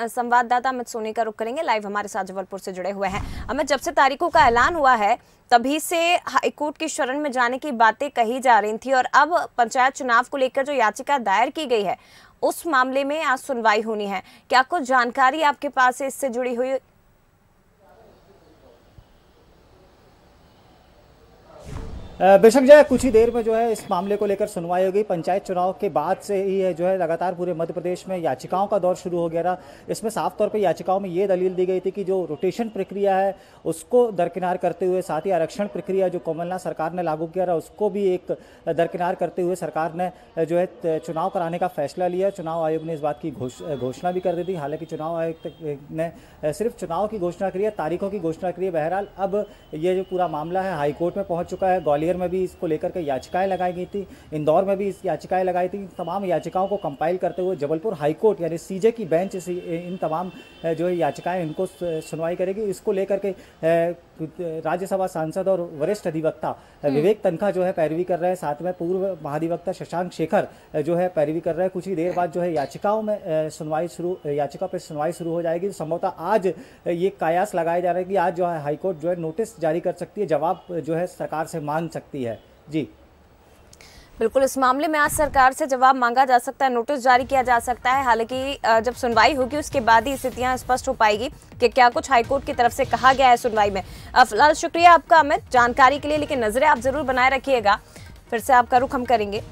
संवाददाता अमित सोनी का रुख करेंगे। लाइव हमारे साथ जबलपुर से जुड़े हुए हैं। अमित, जब से तारीखों का ऐलान हुआ है, तभी से हाईकोर्ट की शरण में जाने की बातें कही जा रही थी और अब पंचायत चुनाव को लेकर जो याचिका दायर की गई है, उस मामले में आज सुनवाई होनी है। क्या कुछ जानकारी आपके पास है इससे जुड़ी हुई बेशक जो है कुछ ही देर में जो है इस मामले को लेकर सुनवाई होगी पंचायत चुनाव के बाद से ही है जो है लगातार पूरे मध्य प्रदेश में याचिकाओं का दौर शुरू हो गया था इसमें साफ़ तौर पर याचिकाओं में ये दलील दी गई थी कि जो रोटेशन प्रक्रिया है, उसको दरकिनार करते हुए, साथ ही आरक्षण प्रक्रिया जो कमलनाथ सरकार ने लागू किया था उसको भी एक दरकिनार करते हुए सरकार ने जो है चुनाव कराने का फैसला लिया। चुनाव आयोग ने इस बात की घोषणा भी कर दी थी। हालाँकि चुनाव आयोग ने सिर्फ़ चुनाव की घोषणा करी है, तारीखों की घोषणा करी है। बहरहाल अब ये जो पूरा मामला है, हाईकोर्ट में पहुँच चुका है। ग्वालियर में भी इसको लेकर के याचिकाएँ लगाई गई थी, इंदौर में भी इस याचिकाएँ लगाई थी। तमाम याचिकाओं को कंपाइल करते हुए जबलपुर हाईकोर्ट यानी सीजे की बेंच इन तमाम जो याचिकाएँ इनको सुनवाई करेगी। इसको लेकर के राज्यसभा सांसद और वरिष्ठ अधिवक्ता हम्म। विवेक तनखा जो है पैरवी कर रहे हैं साथ में पूर्व महाधिवक्ता शशांक शेखर जो है पैरवी कर रहे हैं। कुछ ही देर बाद जो है याचिकाओं में सुनवाई शुरू याचिका पर सुनवाई शुरू हो जाएगी। संभवतः आज ये कायास लगाए जा रहे हैं कि आज जो है हाईकोर्ट जो है नोटिस जारी कर सकती है जवाब जो है सरकार से मांग सकती है। जी। बिल्कुल, इस मामले में आज सरकार से जवाब मांगा जा सकता है, नोटिस जारी किया जा सकता है। हालाँकि जब सुनवाई होगी, उसके बाद ही स्थितियाँ स्पष्ट हो पाएगी कि क्या कुछ हाईकोर्ट की तरफ़ से कहा गया है सुनवाई में। फ़िलहाल शुक्रिया आपका, अमित। जानकारी के लिए, लेकिन नज़रें आप ज़रूर बनाए रखिएगा। फिर से आपका रुख हम करेंगे।